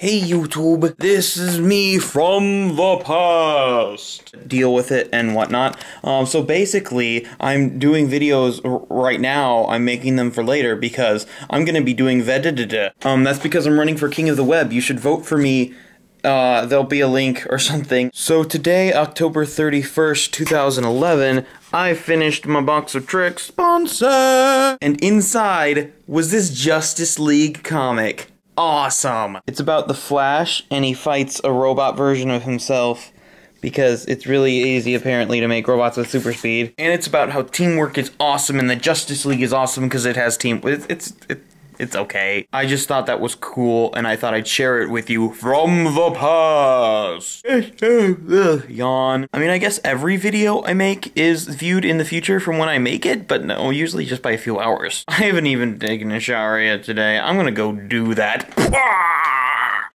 Hey YouTube, this is me from the past. Deal with it and whatnot. Um, so basically, I'm doing videos right now. I'm making them for later because I'm gonna be doing Vedidida. Um, that's because I'm running for King of the Web. You should vote for me. Uh, there'll be a link or something. So today, October 31st, 2011, I finished my box of Trix sponsor! And inside was this Justice League comic awesome. It's about the Flash, and he fights a robot version of himself because it's really easy apparently to make robots with super speed. And it's about how teamwork is awesome and the Justice League is awesome because it has team. It's it's it, it's okay. I just thought that was cool, and I thought I'd share it with you from the past. Yawn. I mean, I guess every video I make is viewed in the future from when I make it, but no, usually just by a few hours. I haven't even taken a shower yet today. I'm gonna go do that.